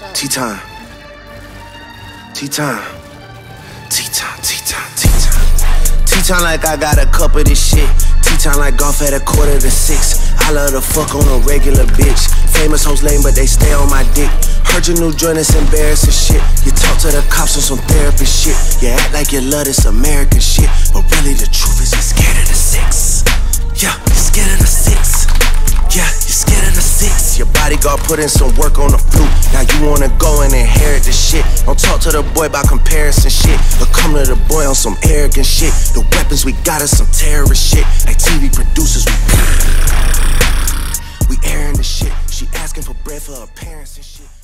Tea time. Tea time. Tea time, tea time, tea time. Tea time like I got a cup of this shit. Tea time like golf at a quarter to six. I love to fuck on a regular bitch. Famous hoes lame, but they stay on my dick. Heard your new joint is embarrassing shit. You talk to the cops on some therapy shit. You act like you love this American shit. But really, the truth is you're scared of the six. Yeah, bodyguard put in some work on the flute. Now you wanna go and inherit the shit. Don't talk to the boy about comparison shit. But come to the boy on some arrogant shit. The weapons we got is some terrorist shit. Like TV producers, we we airing the shit. She asking for bread for her parents and shit.